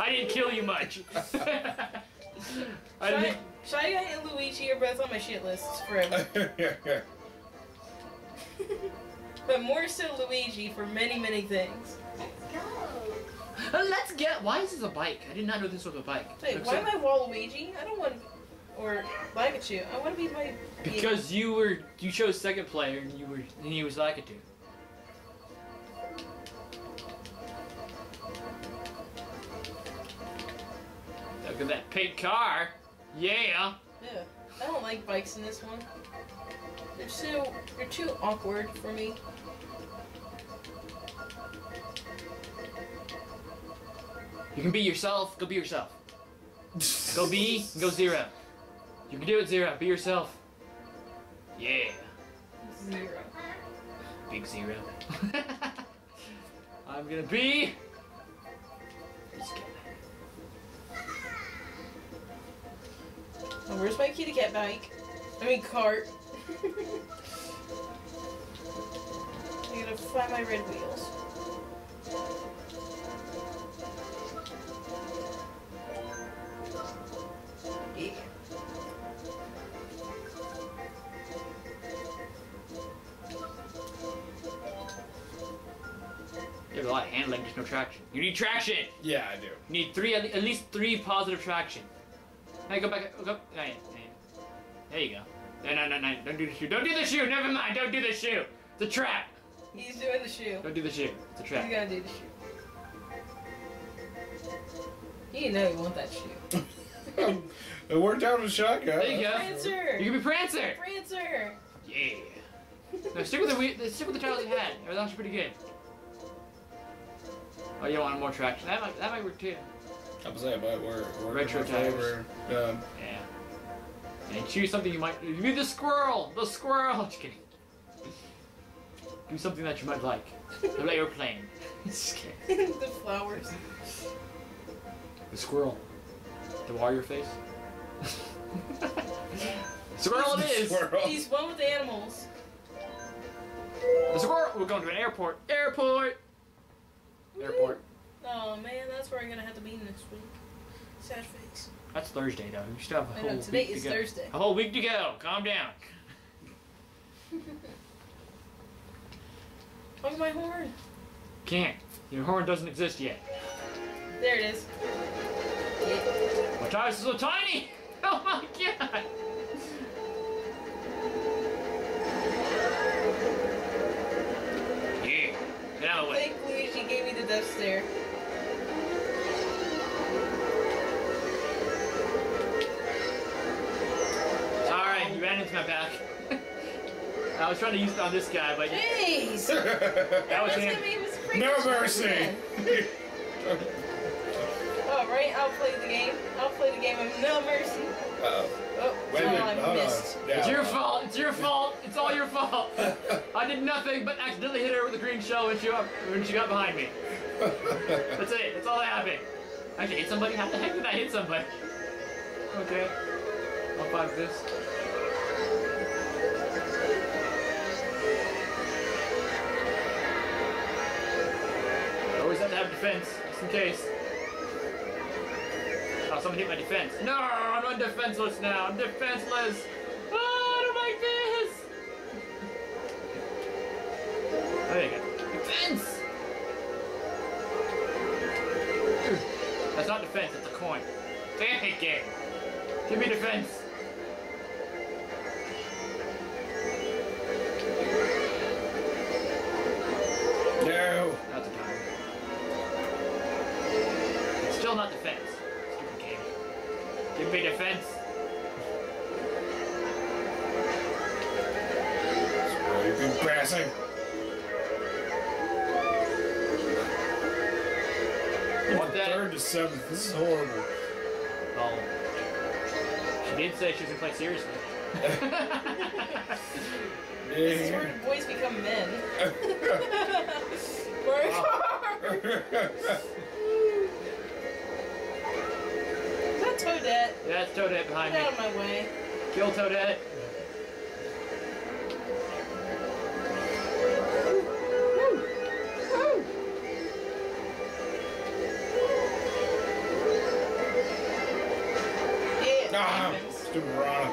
I didn't kill you much. I didn't. Shy, Shy Guy and Luigi are both on my shit lists forever. but more so Luigi for many, many things. Let's Uh, Let's get. Why is this a bike? I did not know this was a bike. Wait, Looks why like- am I Waluigi? I don't want. Or Pikachu. I want to be my. Because you were you chose second player and you were and he was Lakitu. Look at that pink car. Yeah. Yeah. I don't like bikes in this one. They're so. They're too awkward for me. You can be yourself. Go be yourself. Go be. Go zero. You can do it, zero. Be yourself. Yeah. Zero. Big zero. I'm gonna be. Oh, where's my kitty cat bike? I mean cart. I gotta find my red wheels. Yeah. You have a lot of handling, just no traction. You need traction. yeah, I do. You need three, at least three positive traction. Now go back. Go. No, yeah, yeah. There you go. No, no, no, no. Don't do the shoe. Don't do the shoe. Never mind. Don't do the shoe. It's a trap. He's doing the shoe. Don't do the shoe. It's a trap. He's trap. gonna do the shoe. He didn't know he want that shoe. it worked out with shotgun. There you go. Prancer! You can be Prancer. Prancer! Yeah. No, stick with the we- stick with the titles you had. That was pretty good. Oh, you want more traction? That might that might work too. I was saying, but we're, we're Retro in my favor. Um, Yeah. And choose something you might. You be the squirrel. The squirrel. Just kidding. Do something that you might like. The airplane. Just kidding. the flowers. The squirrel. The warrior face. squirrel it is. Squirrel. He's one with the animals. The squirrel. We're going to an airport. Airport. Airport. Oh man, that's where I'm gonna have to be next week. Sad face. That's Thursday though. You still have a I whole know, today week is to go. Thursday. A whole week to go. Calm down. Where's my horn? Can't. Your horn doesn't exist yet. There it is. Yeah. My tires are so tiny. Oh my god. Yeah. Get out of the way. think Luigi gave me the death stare. My back. I was trying to use it on this guy, but Jeez! that was him. was no mercy. again. Oh, right? I'll play the game. I'll play the game of no mercy. Uh-oh. Oh, Wait a oh, minute. I missed. on. Yeah. It's your fault. It's your fault. It's all your fault. I did nothing but accidentally hit her with a green shell when she up when she got behind me. That's it. That's all that happened. I actually, hit somebody. How the heck did I hit somebody? Okay. I'll pause this. Always have to have defense, just in case. Oh, someone hit my defense. No, I'm undefenseless now. I'm defenseless. Give me defense. Well, you've been passing. You One want that? third to seventh. This is horrible. Well, she did say she was gonna play seriously. This is where boys become men. Mario Kart! Toadette? Yeah, it's Toadette behind Get out of me. my way. Kill Toadette. Ah, defense. stupid Rana.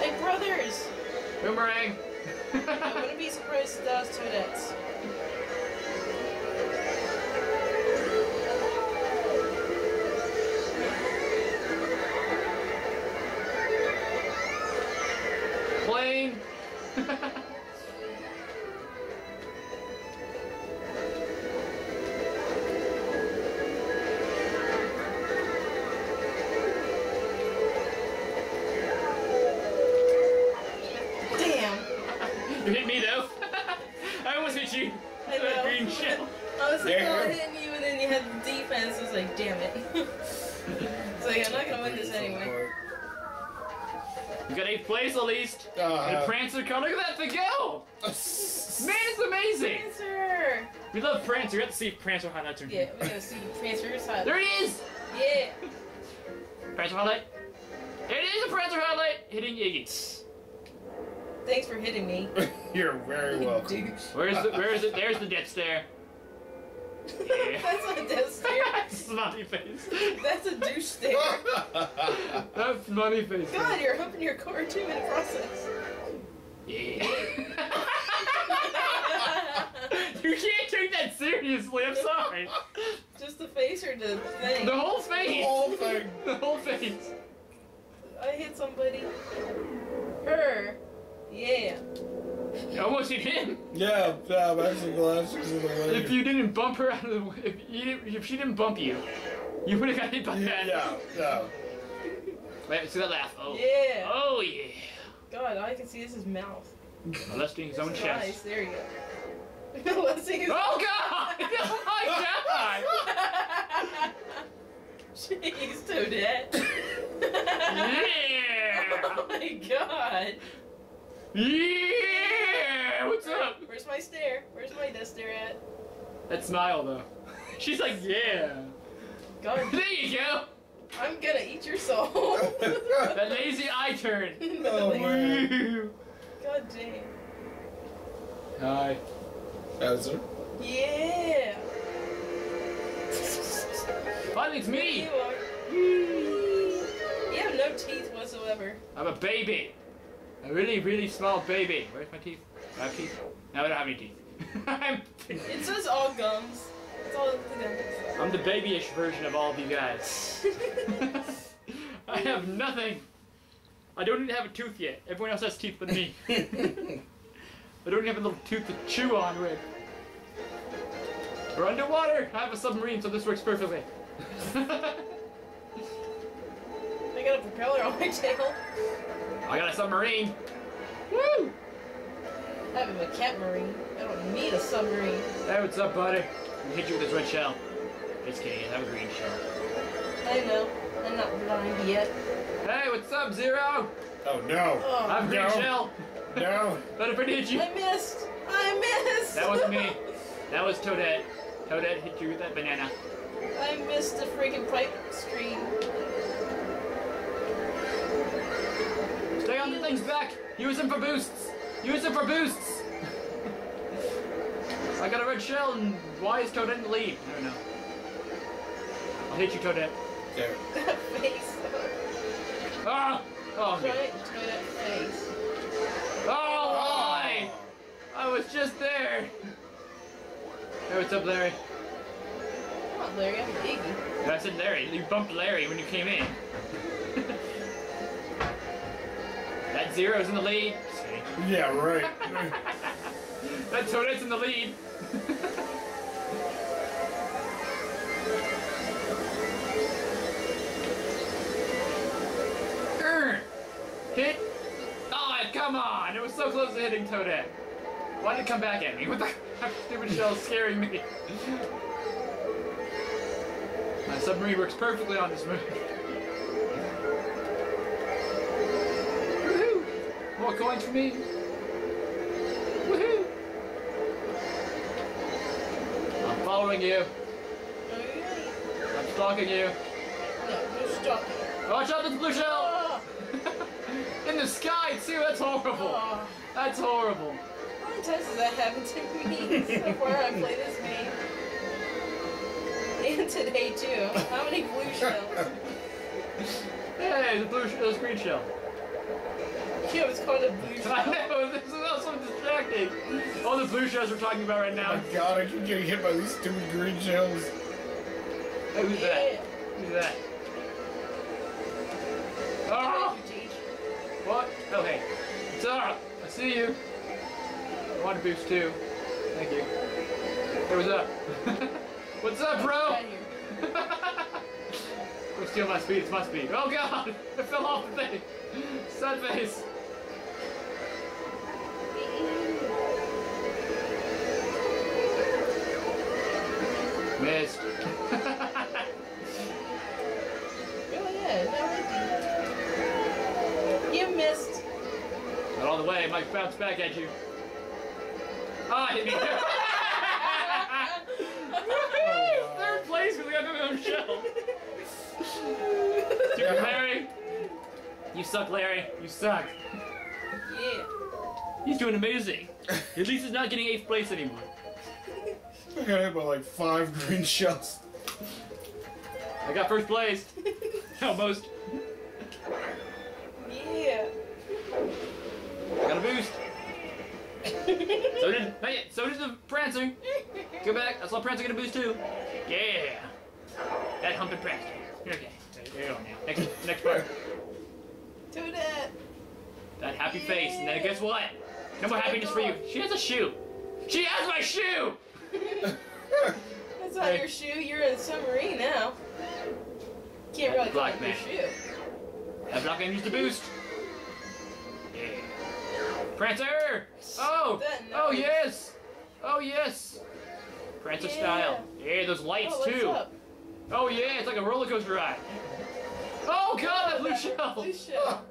Hey, brothers! Boomerang. I wouldn't be surprised if that was Toadette's. You hit me though. I almost hit you. I know. green shell. I was like, oh, hitting you, and then you had the defense. I was like, damn it. so yeah, I'm not gonna win this anyway. You got eighth place at least. And a Uh, Prancer car. Look at that thing go! Man, it's amazing. Prancer! We love Prancer. You have to see Prancer highlights. in- Yeah, we're gonna see Prancer's hot. There it is. Yeah! Prancer highlight. It is a Prancer highlight hitting Iggy. Thanks for hitting me. You're very welcome. Where's the? Where is it? There's the death stare. Yeah. That's not a death stare. Smiley face. That's a douche stare. That's smiley face. God, you're humping your car too in the process. Yeah. you can't take that seriously. I'm sorry. Just the face or the thing? The whole face. The whole thing. The whole face. I hit somebody. Her. Yeah. You almost hit him. Yeah, yeah, I'm actually glad she's in the way. If you didn't bump her out of the way, if, you didn't, if she didn't bump you, you would have got hit by Yeah, that. yeah, yeah. Wait, see that laugh. Oh. Yeah. Oh yeah. God, all I can see is his mouth. Molesting his own His chest. eyes. There you go. Let's see his Oh god! Oh my god! Jeez, Toadette. Yeah! oh my god. Yeah! What's up? Where's my stare? Where's my death stare at? That smile though. She's like, yeah. God, There you go. I'm gonna eat your soul. That lazy eye turn. Oh, man. God damn. Hi. Answer. Yeah. Finally, it's me. you are. You have no teeth whatsoever. I'm a baby. A really, really small baby. Where's my teeth? Do I have teeth? No, I don't have any teeth. I'm, It says all gums. It's all the gums. I'm the babyish version of all of you guys. I have nothing. I don't even have a tooth yet. Everyone else has teeth but me. I don't even have a little tooth to chew on with. We're underwater. I have a submarine, so this works perfectly. I got a propeller on my tail. I got a submarine. Woo! I have a cat marine. I don't need a submarine. Hey, what's up, buddy? I'm hit you with this red shell. Just kidding. I have a green shell. I know. I'm not blind yet. Hey, what's up, Zero? Oh no. Oh, I have a green No. shell. No. But if I hit you, I missed. I missed. that wasn't me. That was Toadette. Toadette hit you with that banana. I missed the freaking pipe stream. Stay on the thing's back. Use them for boosts. Use them for boosts. I got a red shell, and why is Toadette in the lead? I don't know. I'll hit you, Toadette. There. That face. Ah! Oh, okay. Toadette face. Oh, why? I was just there. Hey, what's up, Larry? Come on, Larry. I'm Iggy. I said Larry. You bumped Larry when you came in. zero's in the lead. Kidding. Yeah, right. That Toadette's in the lead. Hit. Oh, come on. It was so close to hitting Toadette. Why did it come back at me? What the stupid shell's scaring me? My submarine works perfectly on this move. More coins for me. Woohoo! I'm following you. I'm stalking you. No. Watch out, this blue shell! In the sky too. That's horrible. oh. That's horrible. How many times has that happened to me so far I play this game? And today too. How many blue shells? Hey, the blue, sh- those green shell. Yeah, it's called a blue I know, this is also distracting. All the blue shells we're talking about right Oh now. my god, I keep getting hit by these stupid green shells. Hey, who's Yeah. that? Who's that? Oh! Thank you, Teach. What? Oh, hey. I see you. I want a boost too. Thank you. Hey, what's up? what's up, bro? Right here. Don't steal my speed, it's my speed. Oh god! I fell off the thing! Sad face! All the way, might bounce back at you. Ah, hit me. Third place because we got my own show. Super Larry. You suck, Larry. You suck. Yeah. He's doing amazing. At least he's not getting eighth place anymore. I got hit by like five green shells. I got first place. Almost. Prancer. Go back. I saw Prancer get a boost too. Yeah. That humping Prancer. Okay. There you go now. Next next part. Do that. That happy face. And then guess what? No more happiness for you. She has a shoe. She has my shoe. That's not Hey. your shoe. You're in a submarine now. Can't really Black your man. shoe. That block game used to boost. Yeah. Prancer! Oh! Oh yes! Oh yes! Prancer Yeah. style. Yeah, those lights oh, too. up? Oh yeah, it's like a roller coaster ride. Oh god, that blue shell! Blue shell.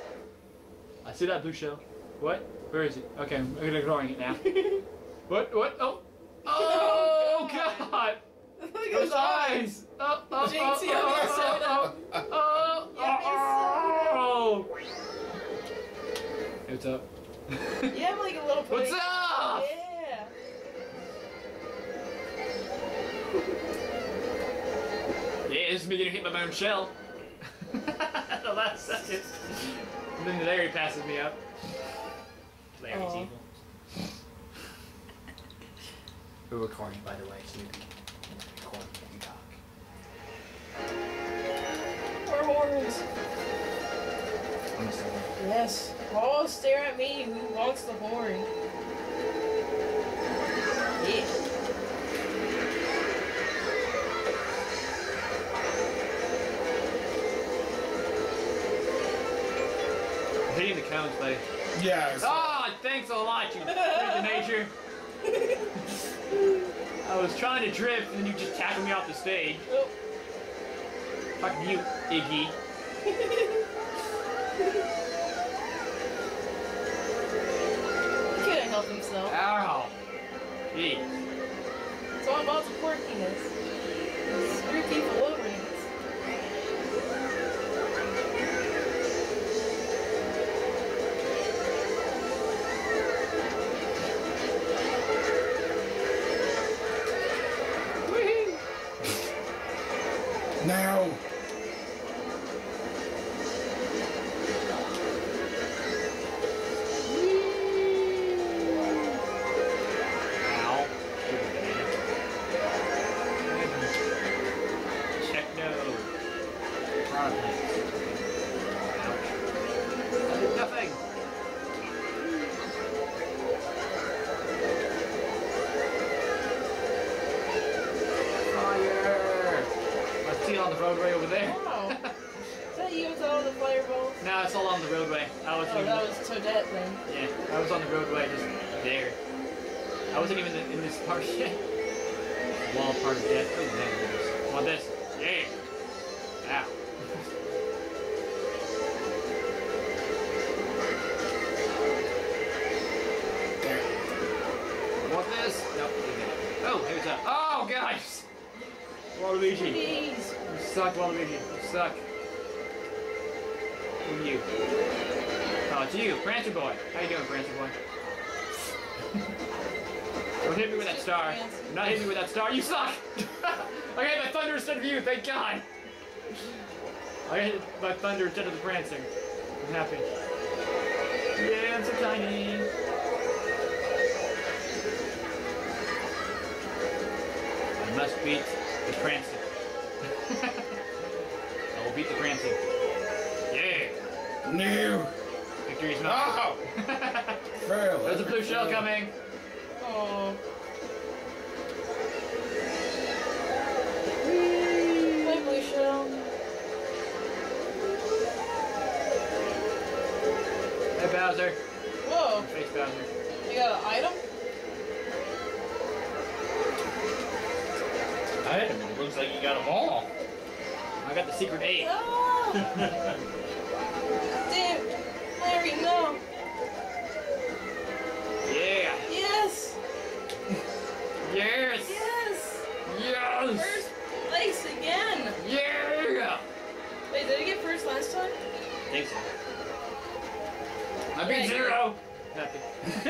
I see that blue shell. What? Where is it? Okay, I'm ignoring it now. What? What? Oh! Oh, Oh, God. Look at Those his eyes. eyes! Uh, uh, oh, oh, Jinx, oh, you your oh, soda. oh, oh, oh, oh. Hey, what's up? You have like a little What's up? Yeah, this is me getting hit by my own shell. the last second. And then Larry passes me up. Larry's Aw. evil. We're recording, by the way, so you can record when you talk. More horns. I'm just saying. Yes. Oh, stare at me. Who wants the horn? Buddy. Yes. Ah, thanks a lot, you freak of nature. I was trying to drift, and then you just tackled me off the stage. Oh. Fuck you, Iggy. He couldn't help himself. Ow. Gee. It's all about the roadway over there. Wow. Is that you with all the fireballs? no, it's all on the roadway. I wasn't Oh, that was Toadette then. Yeah, I was on the roadway just there. I wasn't even in this part yet. Wall part of death. Oh, there. Want this? Yeah. Ow. There. Want this? Nope. Oh, here's a. Oh, guys! Waluigi. Suck, Waluigi. You suck. Who you? Oh, it's you, Prancer Boy. How you doing, Prancer Boy? Don't hit me with that star. Not hit me with that star. You suck! I got my thunder instead of you, thank God! I hit my thunder instead of the prancing. I'm happy. Yeah, I'm so tiny. I must beat the prancing. I will beat the prancing. Yeah! No. Victory is mine. Oh. Fail. There's a blue shell coming. Oh. Hi, Blue Shell. Hey Bowser. Whoa. Face Bowser. You got an item? Hey, looks like you got them all. I got the secret eight. No! Damn. Larry, no. Yeah. Yes! Yes. Yes! Yes. First place again! Yeah. Wait, did I get first last time? I think so. I beat Yeah, zero. Happy.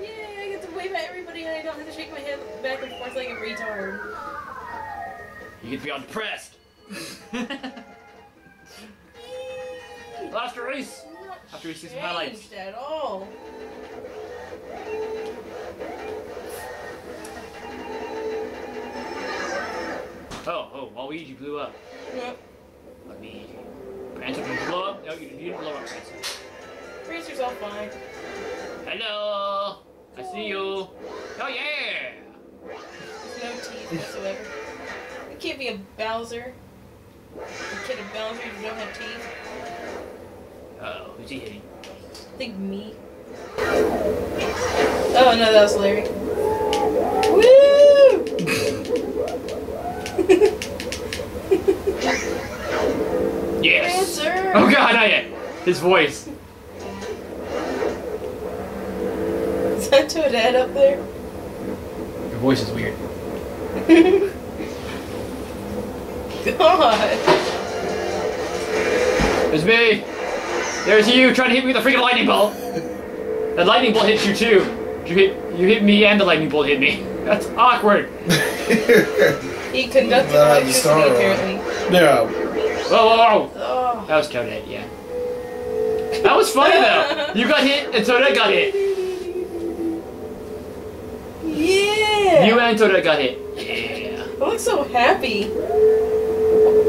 Yay, I get to wave at everybody and I don't have to shake my head back and forth like a retard. You get to be all depressed. Last race. After we see some changed highlights. at all. Oh, oh, Waluigi blew up. Yep. Waluigi. Prancer did you blow up? No, you, you didn't blow up, Prancer. Racer's all fine. Hello. I see you. Oh yeah. There's no teeth whatsoever. You can't be a Bowser. A kid of Bowser you don't have teeth. Oh, who's he hitting? I think me. Oh no, that was Larry. Woo! Yes. Prancer! Oh god, not yet. His voice. Is that Toadette up there? Your voice is weird. God. It's me. There's you trying to hit me with a freaking lightning bolt. That lightning bolt hits you too. You hit you hit me and the lightning bolt hit me. That's awkward. He conducted That had the electricity star apparently. yeah. Whoa, whoa, whoa. Oh. That was Toadette, yeah. That was funny though. You got hit and Toadette got hit. Yeah. You and Toadette got hit. Yeah. I look so happy.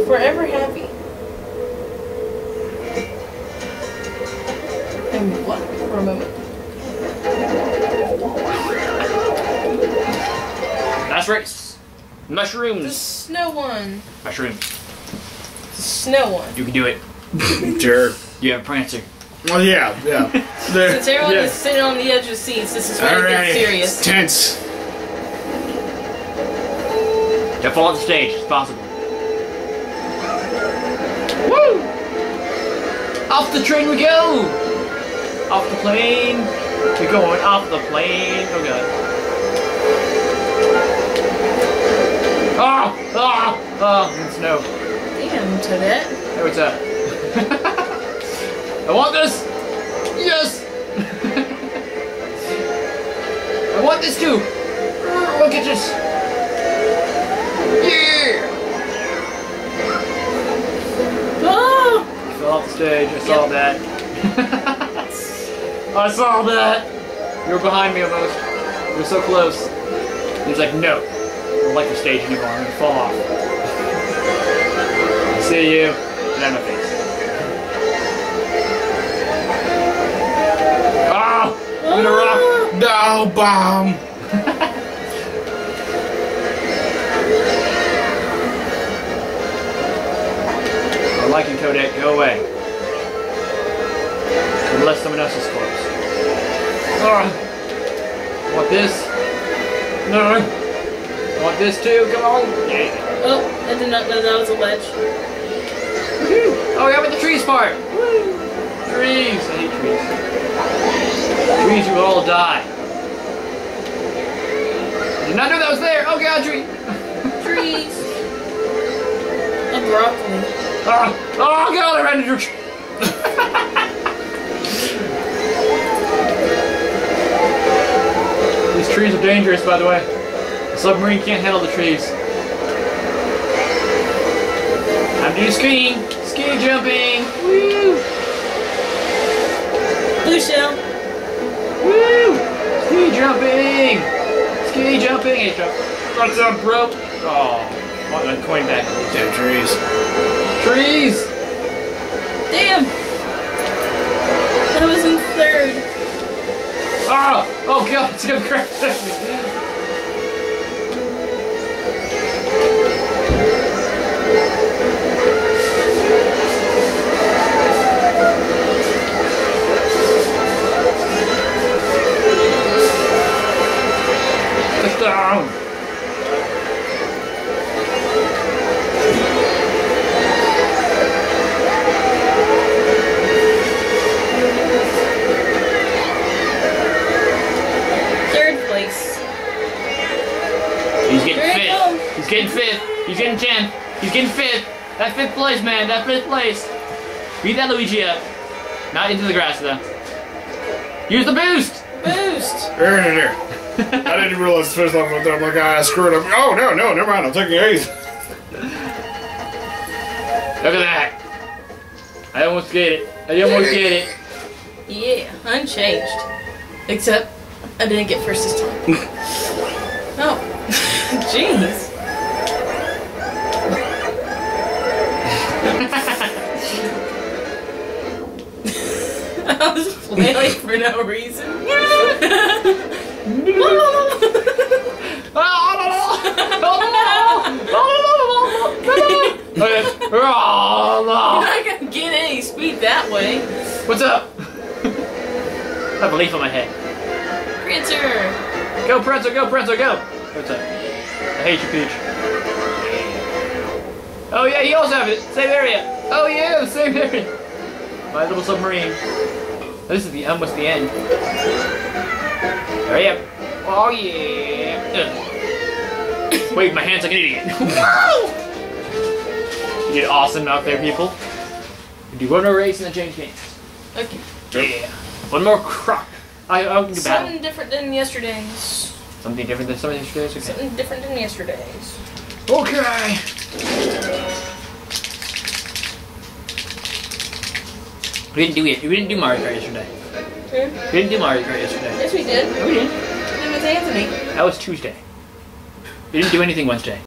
Forever happy. And what? For a moment. Last race. The Mushrooms. snow one. Mushrooms. The snow one. You can do it. Sure. You have Prancer. Well, yeah, yeah. There. Since everyone Yeah. is sitting on the edge of seats, this is where it Alright. gets serious. Tense. Don't fall off the stage. It's possible. Off the train we go! Off the plane. We're going off the plane. Oh god. Ah! Ah! Ah! Oh! Oh! Oh! In snow. Damn, Toadette. Hey, what's up? I want this! Yes! I want this too! Look at this! Yeah! Off the stage. I saw that. I saw that! You were behind me almost. You were so close. He's like, no. I don't like the stage anymore. I'm gonna fall off. I see you. And I'm a face. Ah! I'm in a rock! No bomb. I like you, Kodak. Go away. Unless someone else is close. Ah. Want this? No. Want this too? Come on. Yeah. Oh, I did not know that was a ledge. Oh, yeah, with the trees part. Woo. Trees. I hate trees. Trees, you will all die. I did not know that was there. Oh, God, tree. Trees. A broccoli. Ah. Oh, God, I ran into a tree. trees are dangerous, by the way. The submarine can't handle the trees. I'm doing skiing. Ski jumping. Woo! Blue shell. Woo! Ski jumping! Ski jumping! Hey, jump. What's up, bro? Oh, want my coin back. Dead trees. Trees! Damn. I was in third. Ah! Oh god, it's gonna crash. That fifth place, man. That fifth place. Beat that Luigi up. Not into the grass though. Use the boost. Boost. There, there, there. I didn't realize the first time I went there. I'm like, ah, I screwed up. Oh, no, no, never mind. I'm taking it easy. Look at that. I almost get it. I almost get it. Yeah, unchanged. Except I didn't get first this time. oh, jeez. Flailing for no reason. oh, You're no. not gonna get any speed that way. What's up? I have a leaf on my head. Prancer! Go, Prancer, go, Prancer, go! What's up? I hate you, Peach. Oh yeah, you also have it. Same area. Oh yeah, the same area. My little submarine. This is the almost the end. Hurry up. Oh yeah. Ugh. Wait, my hand's like an idiot. you did awesome out there, people. We do one more race and then change games. Okay. Yeah. One more crop. I, I can do battle. Something different than yesterday's. Something different than some of yesterday's. Okay. Something different than yesterday's. Okay. We didn't do it. We didn't do Mario Kart yesterday. Hmm? We didn't do Mario Kart yesterday. Yes, we did. No, we didn't. It was Anthony. That was Tuesday. We didn't do anything Wednesday.